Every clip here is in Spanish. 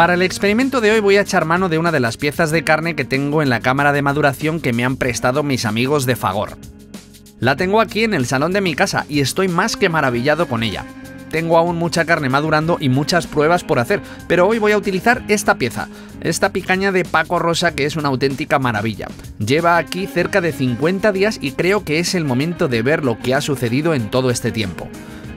Para el experimento de hoy voy a echar mano de una de las piezas de carne que tengo en la cámara de maduración que me han prestado mis amigos de Fagor. La tengo aquí en el salón de mi casa y estoy más que maravillado con ella. Tengo aún mucha carne madurando y muchas pruebas por hacer, pero hoy voy a utilizar esta pieza, esta picaña de Paco Rosa que es una auténtica maravilla. Lleva aquí cerca de 50 días y creo que es el momento de ver lo que ha sucedido en todo este tiempo.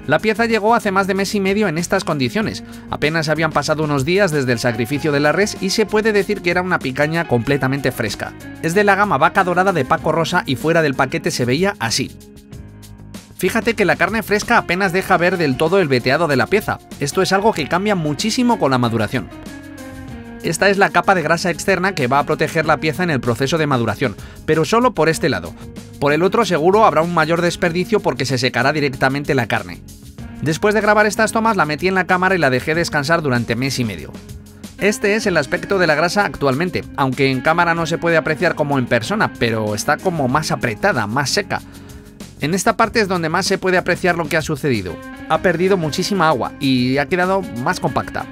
La pieza llegó hace más de mes y medio en estas condiciones. Apenas habían pasado unos días desde el sacrificio de la res y se puede decir que era una picaña completamente fresca. Es de la gama vaca dorada de Paco Rosa y fuera del paquete se veía así. Fíjate que la carne fresca apenas deja ver del todo el veteado de la pieza. Esto es algo que cambia muchísimo con la maduración. Esta es la capa de grasa externa que va a proteger la pieza en el proceso de maduración, pero solo por este lado. Por el otro seguro habrá un mayor desperdicio porque se secará directamente la carne. Después de grabar estas tomas la metí en la cámara y la dejé descansar durante mes y medio. Este es el aspecto de la grasa actualmente, aunque en cámara no se puede apreciar como en persona, pero está como más apretada, más seca. En esta parte es donde más se puede apreciar lo que ha sucedido. Ha perdido muchísima agua y ha quedado más compacta.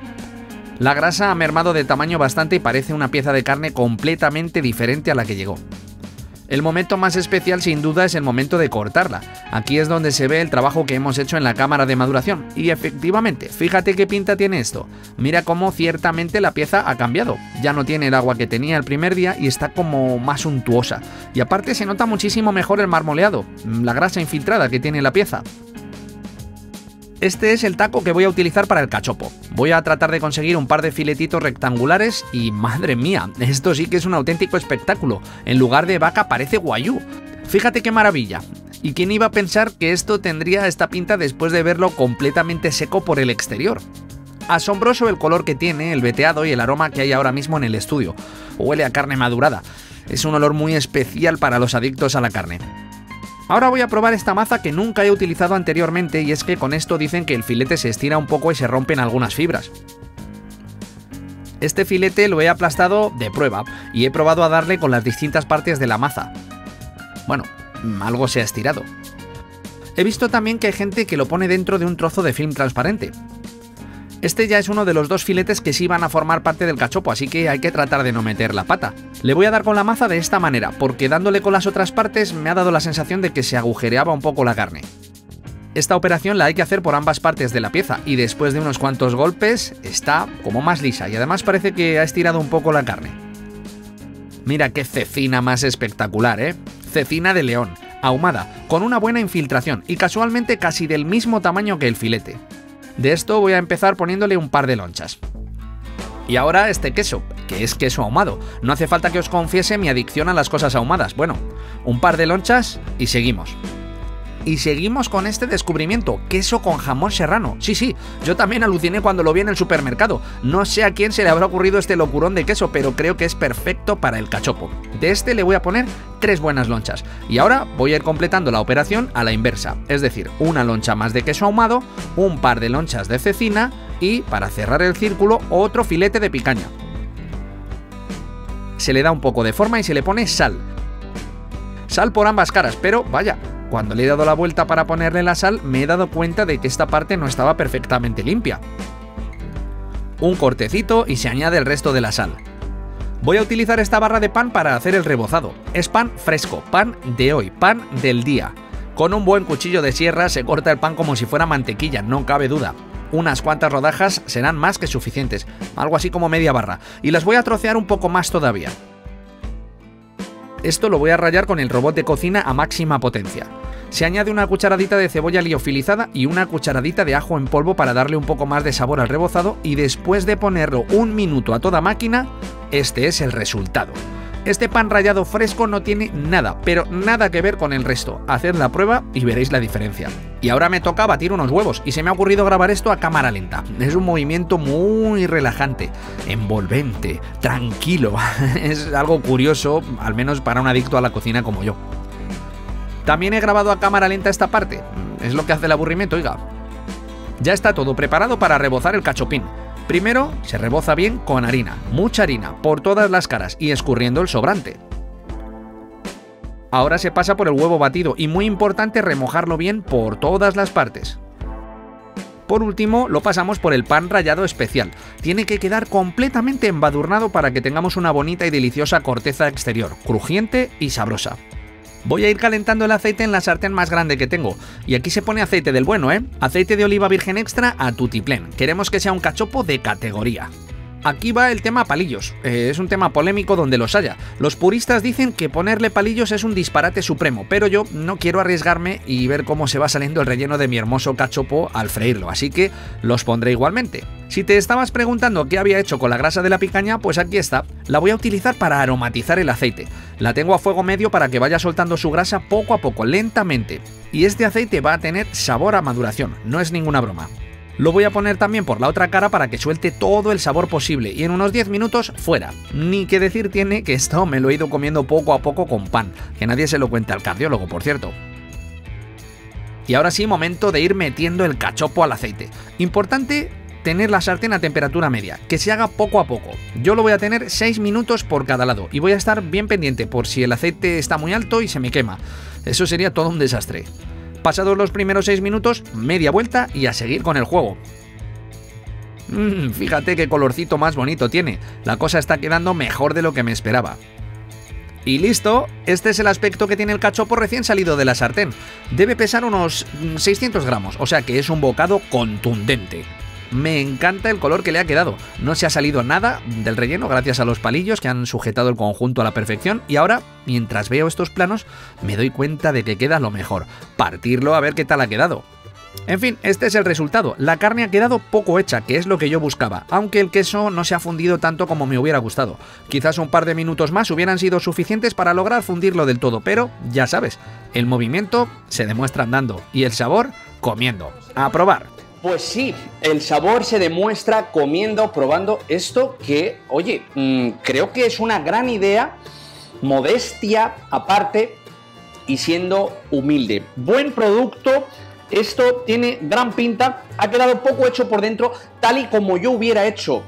La grasa ha mermado de tamaño bastante y parece una pieza de carne completamente diferente a la que llegó. El momento más especial sin duda es el momento de cortarla. Aquí es donde se ve el trabajo que hemos hecho en la cámara de maduración. Y efectivamente, fíjate qué pinta tiene esto. Mira cómo ciertamente la pieza ha cambiado. Ya no tiene el agua que tenía el primer día y está como más untuosa. Y aparte se nota muchísimo mejor el marmoleado, la grasa infiltrada que tiene la pieza. Este es el taco que voy a utilizar para el cachopo. Voy a tratar de conseguir un par de filetitos rectangulares y madre mía, esto sí que es un auténtico espectáculo. En lugar de vaca parece guayú. Fíjate qué maravilla. ¿Y quién iba a pensar que esto tendría esta pinta después de verlo completamente seco por el exterior? Asombroso el color que tiene, el veteado y el aroma que hay ahora mismo en el estudio. Huele a carne madurada. Es un olor muy especial para los adictos a la carne. Ahora voy a probar esta maza que nunca he utilizado anteriormente y es que con esto dicen que el filete se estira un poco y se rompen algunas fibras. Este filete lo he aplastado de prueba y he probado a darle con las distintas partes de la maza. Bueno, algo se ha estirado. He visto también que hay gente que lo pone dentro de un trozo de film transparente, este ya es uno de los dos filetes que sí van a formar parte del cachopo, así que hay que tratar de no meter la pata. Le voy a dar con la maza de esta manera, porque dándole con las otras partes me ha dado la sensación de que se agujereaba un poco la carne. Esta operación la hay que hacer por ambas partes de la pieza y después de unos cuantos golpes está como más lisa y además parece que ha estirado un poco la carne. Mira qué cecina más espectacular, ¿eh? Cecina de león, ahumada, con una buena infiltración y casualmente casi del mismo tamaño que el filete. De esto voy a empezar poniéndole un par de lonchas. Y ahora este queso, que es queso ahumado. No hace falta que os confiese mi adicción a las cosas ahumadas. Bueno, un par de lonchas y seguimos. Y seguimos con este descubrimiento, queso con jamón serrano. Sí, sí, yo también aluciné cuando lo vi en el supermercado. No sé a quién se le habrá ocurrido este locurón de queso, pero creo que es perfecto para el cachopo. De este le voy a poner tres buenas lonchas. Y ahora voy a ir completando la operación a la inversa, es decir, una loncha más de queso ahumado, un par de lonchas de cecina y, para cerrar el círculo, otro filete de picaña. Se le da un poco de forma y se le pone sal. Sal por ambas caras, pero vaya, cuando le he dado la vuelta para ponerle la sal, me he dado cuenta de que esta parte no estaba perfectamente limpia. Un cortecito y se añade el resto de la sal. Voy a utilizar esta barra de pan para hacer el rebozado. Es pan fresco, pan de hoy, pan del día. Con un buen cuchillo de sierra se corta el pan como si fuera mantequilla, no cabe duda. Unas cuantas rodajas serán más que suficientes, algo así como media barra, y las voy a trocear un poco más todavía. Esto lo voy a rayar con el robot de cocina a máxima potencia. Se añade una cucharadita de cebolla liofilizada y una cucharadita de ajo en polvo para darle un poco más de sabor al rebozado y después de ponerlo un minuto a toda máquina, este es el resultado. Este pan rallado fresco no tiene nada, pero nada que ver con el resto. Haced la prueba y veréis la diferencia. Y ahora me toca batir unos huevos y se me ha ocurrido grabar esto a cámara lenta. Es un movimiento muy relajante, envolvente, tranquilo. es algo curioso, al menos para un adicto a la cocina como yo. También he grabado a cámara lenta esta parte. Es lo que hace el aburrimiento, oiga. Ya está todo preparado para rebozar el cachopín. Primero se reboza bien con harina, mucha harina, por todas las caras y escurriendo el sobrante. Ahora se pasa por el huevo batido y muy importante remojarlo bien por todas las partes. Por último, lo pasamos por el pan rallado especial. Tiene que quedar completamente embadurnado para que tengamos una bonita y deliciosa corteza exterior, crujiente y sabrosa. Voy a ir calentando el aceite en la sartén más grande que tengo. Y aquí se pone aceite del bueno, ¿eh? Aceite de oliva virgen extra a tutiplén. Queremos que sea un cachopo de categoría. Aquí va el tema palillos. Eh, es un tema polémico donde los haya. Los puristas dicen que ponerle palillos es un disparate supremo, pero yo no quiero arriesgarme y ver cómo se va saliendo el relleno de mi hermoso cachopo al freírlo, así que los pondré igualmente. Si te estabas preguntando qué había hecho con la grasa de la picaña, pues aquí está. La voy a utilizar para aromatizar el aceite. La tengo a fuego medio para que vaya soltando su grasa poco a poco, lentamente. Y este aceite va a tener sabor a maduración, no es ninguna broma. Lo voy a poner también por la otra cara para que suelte todo el sabor posible y en unos 10 minutos fuera. Ni que decir tiene que esto me lo he ido comiendo poco a poco con pan, que nadie se lo cuente al cardiólogo, por cierto. Y ahora sí, momento de ir metiendo el cachopo al aceite. Importante tener la sartén a temperatura media, que se haga poco a poco. Yo lo voy a tener 6 minutos por cada lado y voy a estar bien pendiente por si el aceite está muy alto y se me quema. Eso sería todo un desastre. Pasados los primeros 6 minutos, media vuelta y a seguir con el juego. Mm, fíjate qué colorcito más bonito tiene. La cosa está quedando mejor de lo que me esperaba. Y listo, este es el aspecto que tiene el cachopo recién salido de la sartén. Debe pesar unos 600 gramos, o sea que es un bocado contundente. Me encanta el color que le ha quedado. No se ha salido nada del relleno gracias a los palillos que han sujetado el conjunto a la perfección. Y ahora, mientras veo estos planos, me doy cuenta de que queda lo mejor. Partirlo a ver qué tal ha quedado. En fin, este es el resultado. La carne ha quedado poco hecha, que es lo que yo buscaba, aunque el queso no se ha fundido tanto como me hubiera gustado. Quizás un par de minutos más hubieran sido suficientes para lograr fundirlo del todo, pero ya sabes, el movimiento se demuestra andando y el sabor comiendo. A probar. Pues sí, el sabor se demuestra comiendo, probando esto que, oye, mm, creo que es una gran idea, modestia aparte y siendo humilde. Buen producto, esto tiene gran pinta, ha quedado poco hecho por dentro, tal y como yo hubiera hecho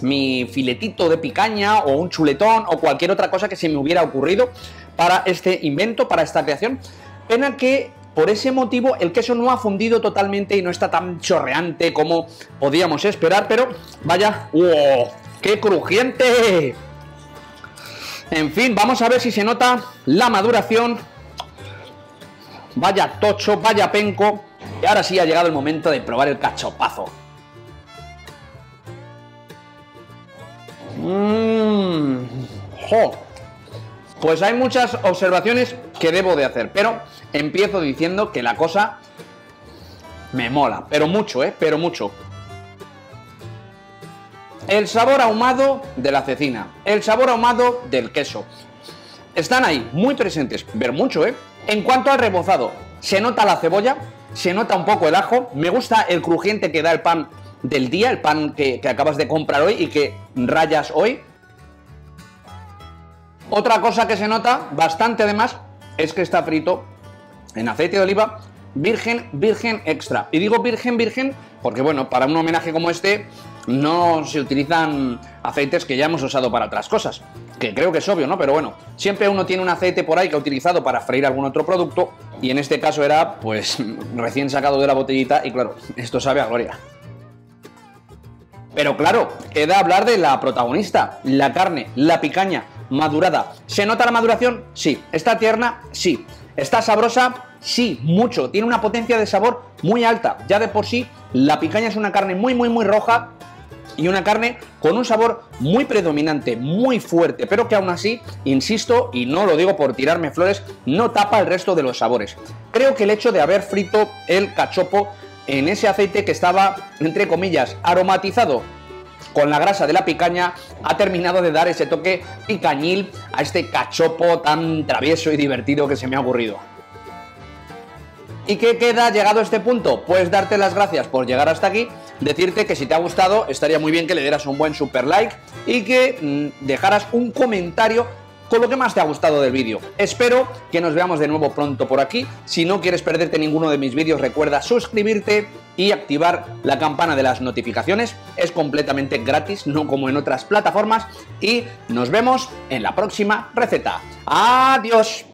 mi filetito de picaña o un chuletón o cualquier otra cosa que se me hubiera ocurrido para este invento, para esta creación. Pena que por ese motivo el queso no ha fundido totalmente y no está tan chorreante como podíamos esperar, pero vaya, ¡wow! ¡Qué crujiente! En fin, vamos a ver si se nota la maduración. Vaya tocho, vaya penco. Y ahora sí ha llegado el momento de probar el cachopazo. Mmm. ¡Jo! Pues hay muchas observaciones que debo de hacer, pero empiezo diciendo que la cosa me mola, pero mucho, ¿eh? Pero mucho. El sabor ahumado de la cecina, el sabor ahumado del queso. Están ahí, muy presentes, ver mucho, ¿eh? En cuanto al rebozado, se nota la cebolla, se nota un poco el ajo, me gusta el crujiente que da el pan del día, el pan que, que acabas de comprar hoy y que rayas hoy, otra cosa que se nota bastante además es que está frito en aceite de oliva virgen, virgen extra. Y digo virgen, virgen porque bueno, para un homenaje como este no se utilizan aceites que ya hemos usado para otras cosas. Que creo que es obvio, ¿no? Pero bueno, siempre uno tiene un aceite por ahí que ha utilizado para freír algún otro producto y en este caso era pues recién sacado de la botellita y claro, esto sabe a gloria. Pero claro, queda hablar de la protagonista, la carne, la picaña, madurada. ¿Se nota la maduración? Sí. ¿Está tierna? Sí. ¿Está sabrosa? Sí, mucho. Tiene una potencia de sabor muy alta. Ya de por sí, la picaña es una carne muy, muy, muy roja y una carne con un sabor muy predominante, muy fuerte, pero que aún así, insisto, y no lo digo por tirarme flores, no tapa el resto de los sabores. Creo que el hecho de haber frito el cachopo en ese aceite que estaba, entre comillas, aromatizado con la grasa de la picaña, ha terminado de dar ese toque picañil a este cachopo tan travieso y divertido que se me ha ocurrido. ¿Y qué queda llegado a este punto? Pues darte las gracias por llegar hasta aquí, decirte que si te ha gustado estaría muy bien que le dieras un buen super like y que mm, dejaras un comentario con lo que más te ha gustado del vídeo. Espero que nos veamos de nuevo pronto por aquí. Si no quieres perderte ninguno de mis vídeos, recuerda suscribirte y activar la campana de las notificaciones. Es completamente gratis, no como en otras plataformas. Y nos vemos en la próxima receta. ¡Adiós!